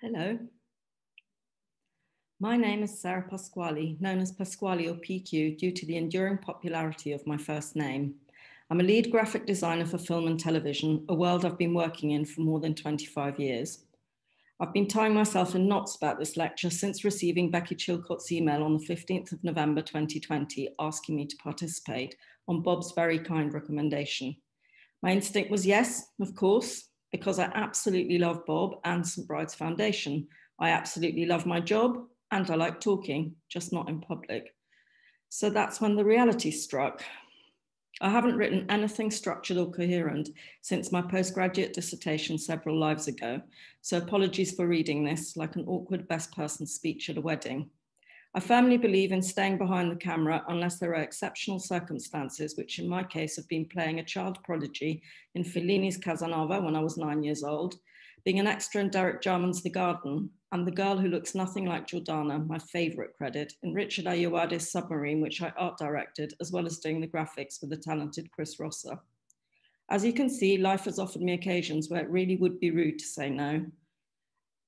Hello. My name is Sarah Pasquali, known as Pasquali or PQ due to the enduring popularity of my first name. I'm a lead graphic designer for film and television, a world I've been working in for more than 25 years. I've been tying myself in knots about this lecture since receiving Becky Chilcott's email on the 15th of November 2020 asking me to participate on Bob's very kind recommendation. My instinct was yes, of course, because I absolutely love Bob and St. Bride's Foundation. I absolutely love my job and I like talking, just not in public. So that's when the reality struck. I haven't written anything structured or coherent since my postgraduate dissertation several lives ago, so apologies for reading this like an awkward best person speech at a wedding. I firmly believe in staying behind the camera unless there are exceptional circumstances, which in my case have been playing a child prodigy in Fellini's Casanova when I was nine years old, being an extra in Derek Jarman's The Garden, and the girl who looks nothing like Jordana, my favorite credit, in Richard Ayoade's Submarine, which I art directed, as well as doing the graphics for the talented Chris Rosser. As you can see, life has offered me occasions where it really would be rude to say no.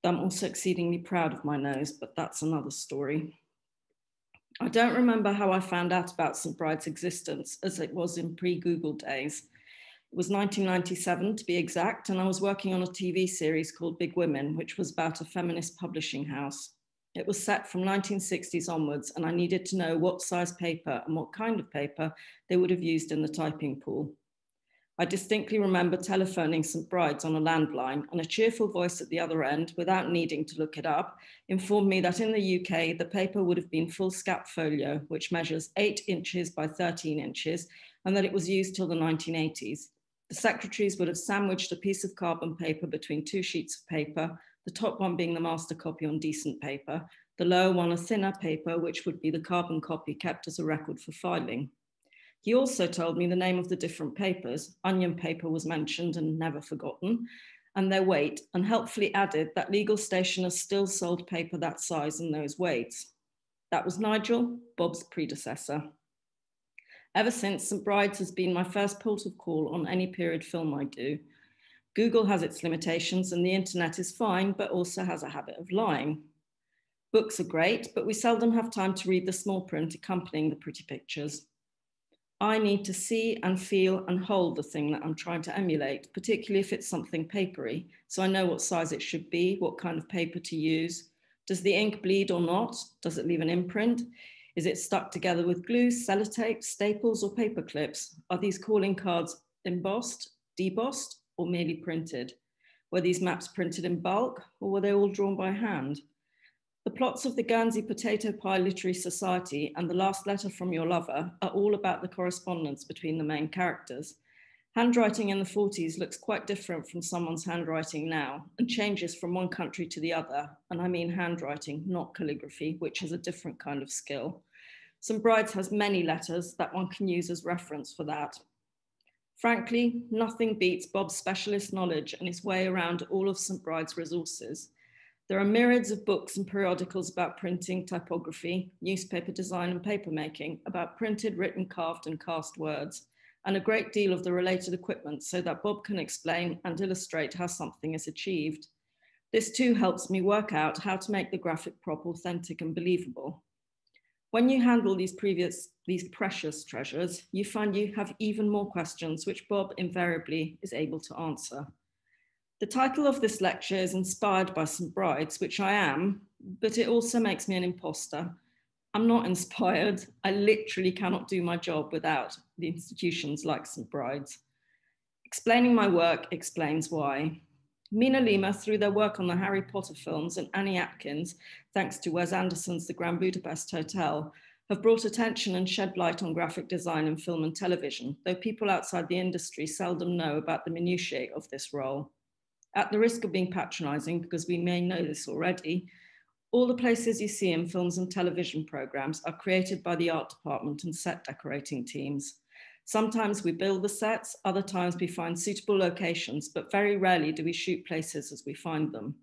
I'm also exceedingly proud of my nose, but that's another story. I don't remember how I found out about St. Bride's existence, as it was in pre Google days. It was 1997 to be exact, and I was working on a TV series called Big Women, which was about a feminist publishing house. It was set from 1960s onwards, and I needed to know what size paper and what kind of paper they would have used in the typing pool. I distinctly remember telephoning St. Bride's on a landline, and a cheerful voice at the other end, without needing to look it up, informed me that in the UK, the paper would have been foolscap folio, which measures 8 inches by 13 inches, and that it was used till the 1980s. The secretaries would have sandwiched a piece of carbon paper between two sheets of paper, the top one being the master copy on decent paper, the lower one a thinner paper, which would be the carbon copy kept as a record for filing. He also told me the name of the different papers. Onion paper was mentioned and never forgotten, and their weight, and helpfully added that legal stationers still sold paper that size and those weights. That was Nigel, Bob's predecessor. Ever since, St. Bride's has been my first port of call on any period film I do. Google has its limitations and the internet is fine, but also has a habit of lying. Books are great, but we seldom have time to read the small print accompanying the pretty pictures. I need to see and feel and hold the thing that I'm trying to emulate, particularly if it's something papery. So I know what size it should be, what kind of paper to use. Does the ink bleed or not? Does it leave an imprint? Is it stuck together with glue, sellotape, staples, or paper clips? Are these calling cards embossed, debossed, or merely printed? Were these maps printed in bulk, or were they all drawn by hand? The plots of the Guernsey Potato Pie Literary Society and The Last Letter from Your Lover are all about the correspondence between the main characters. Handwriting in the 40s looks quite different from someone's handwriting now and changes from one country to the other. And I mean handwriting, not calligraphy, which is a different kind of skill. St. Bride's has many letters that one can use as reference for that. Frankly, nothing beats Bob's specialist knowledge and his way around all of St. Bride's resources. There are myriads of books and periodicals about printing, typography, newspaper design, and papermaking, about printed, written, carved, and cast words, and a great deal of the related equipment so that Bob can explain and illustrate how something is achieved. This too helps me work out how to make the graphic prop authentic and believable. When you handle these previous, these precious treasures, you find you have even more questions, which Bob invariably is able to answer. The title of this lecture is inspired by St. Bride's, which I am, but it also makes me an imposter. I'm not inspired. I literally cannot do my job without the institutions like St. Bride's. Explaining my work explains why. MinaLima, through their work on the Harry Potter films and Annie Atkins, thanks to Wes Anderson's The Grand Budapest Hotel, have brought attention and shed light on graphic design in film and television, though people outside the industry seldom know about the minutiae of this role. At the risk of being patronizing, because we may know this already, all the places you see in films and television programs are created by the art department and set decorating teams. Sometimes we build the sets, other times we find suitable locations, but very rarely do we shoot places as we find them.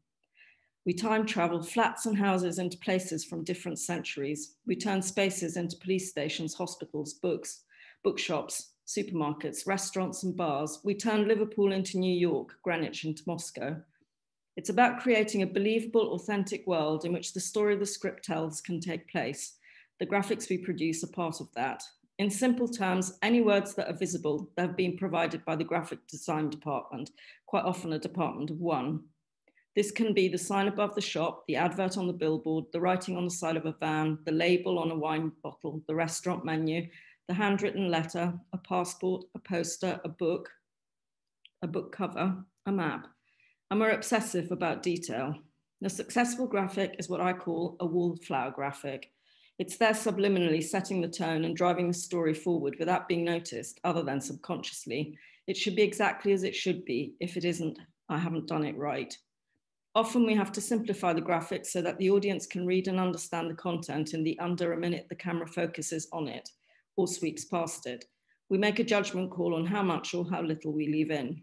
We time travel flats and houses into places from different centuries. We turn spaces into police stations, hospitals, books, bookshops, supermarkets, restaurants, and bars. We turn Liverpool into New York, Greenwich into Moscow. It's about creating a believable, authentic world in which the story the script tells can take place. The graphics we produce are part of that. In simple terms, any words that are visible that have been provided by the graphic design department, quite often a department of one. This can be the sign above the shop, the advert on the billboard, the writing on the side of a van, the label on a wine bottle, the restaurant menu, the handwritten letter, a passport, a poster, a book, a book cover, a map. And we're obsessive about detail. The successful graphic is what I call a wallflower graphic. It's there subliminally setting the tone and driving the story forward without being noticed, other than subconsciously. It should be exactly as it should be. If it isn't, I haven't done it right. Often we have to simplify the graphics so that the audience can read and understand the content in the under a minute the camera focuses on it or sweeps past it. We make a judgment call on how much or how little we leave in.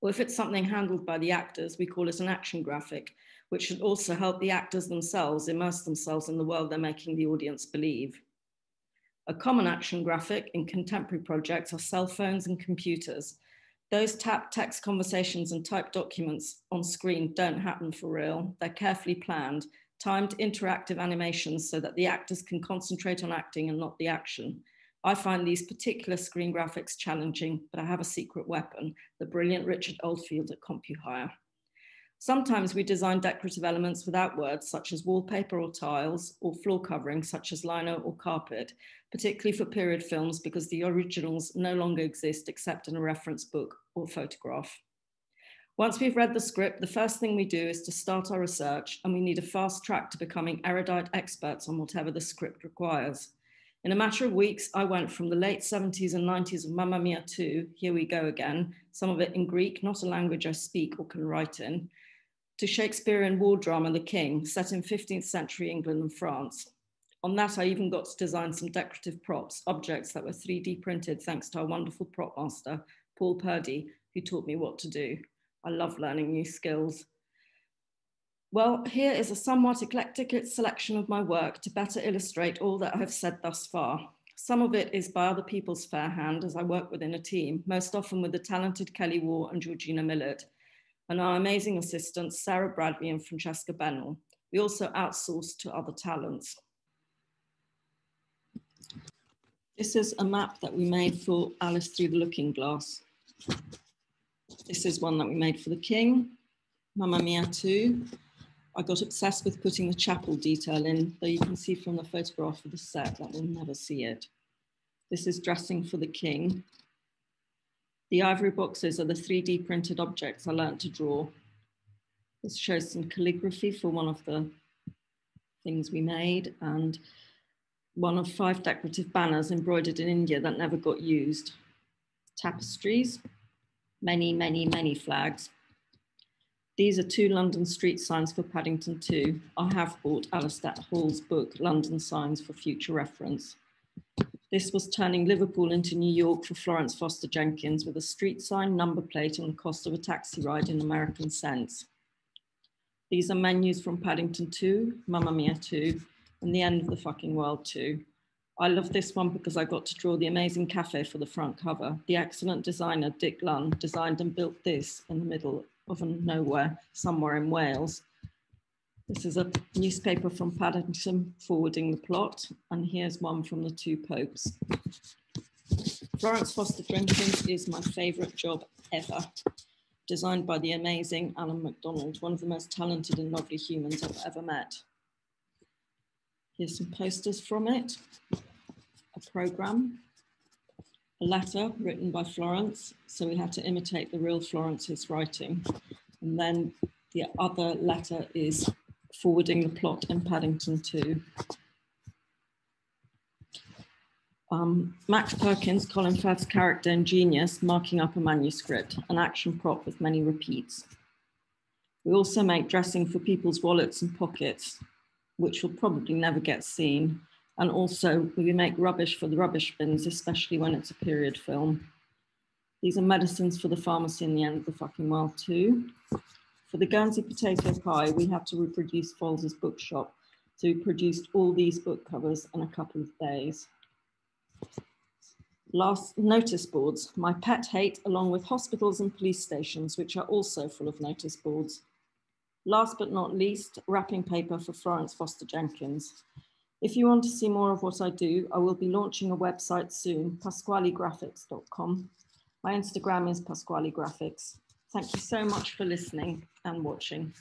Or if it's something handled by the actors, we call it an action graphic, which should also help the actors themselves immerse themselves in the world they're making the audience believe. A common action graphic in contemporary projects are cell phones and computers. Those tap text conversations and typed documents on screen don't happen for real. They're carefully planned, timed interactive animations so that the actors can concentrate on acting and not the action. I find these particular screen graphics challenging, but I have a secret weapon, the brilliant Richard Oldfield at CompuHire. Sometimes we design decorative elements without words, such as wallpaper or tiles, or floor covering, such as lino or carpet, particularly for period films because the originals no longer exist except in a reference book or photograph. Once we've read the script, the first thing we do is to start our research, and we need a fast track to becoming erudite experts on whatever the script requires. In a matter of weeks, I went from the late 70s and 90s of Mamma Mia 2, Here We Go Again, some of it in Greek, not a language I speak or can write in, to Shakespearean war drama The King, set in 15th century England and France. On that, I even got to design some decorative props, objects that were 3D printed thanks to our wonderful prop master, Paul Purdy, who taught me what to do. I love learning new skills. Well, here is a somewhat eclectic selection of my work to better illustrate all that I have said thus far. Some of it is by other people's fair hand as I work within a team, most often with the talented Kelly Waugh and Georgina Millett, and our amazing assistants, Sarah Bradley and Francesca Bennell. We also outsource to other talents. This is a map that we made for Alice Through the Looking Glass. This is one that we made for the King, Mamma Mia 2. I got obsessed with putting the chapel detail in, though you can see from the photograph of the set that we'll never see it. This is dressing for the King, the ivory boxes are the 3D printed objects I learned to draw. This shows some calligraphy for one of the things we made and one of five decorative banners embroidered in India that never got used. Tapestries, many, many, many flags. These are two London street signs for Paddington 2. I have bought Alistair Hall's book, London Signs for future reference. This was turning Liverpool into New York for Florence Foster Jenkins with a street sign, number plate, and the cost of a taxi ride in American cents. These are menus from Paddington 2, Mamma Mia 2, and The End of the Fucking World 2. I love this one because I got to draw the amazing cafe for the front cover. The excellent designer Dick Lunn designed and built this in the middle of nowhere, somewhere in Wales. This is a newspaper from Paddington forwarding the plot, and here's one from the two popes. Florence Foster Jenkins is my favourite job ever, designed by the amazing Alan MacDonald, one of the most talented and lovely humans I've ever met. Here's some posters from it, a programme, a letter written by Florence, so we had to imitate the real Florence's writing. And then the other letter is forwarding the plot in Paddington 2. Um, Max Perkins, Colin Firth's character and Genius, marking up a manuscript, an action prop with many repeats. We also make dressing for people's wallets and pockets, which will probably never get seen. And also we make rubbish for the rubbish bins, especially when it's a period film. These are medicines for the pharmacy in the end of the fucking world too. For the Guernsey potato pie, we had to reproduce Foyles's bookshop. So we produced all these book covers in a couple of days. Last notice boards, my pet hate, along with hospitals and police stations, which are also full of notice boards. Last but not least, wrapping paper for Florence Foster Jenkins. If you want to see more of what I do, I will be launching a website soon, pasqualigraphics.com. My Instagram is Pasquali Graphics. Thank you so much for listening and watching.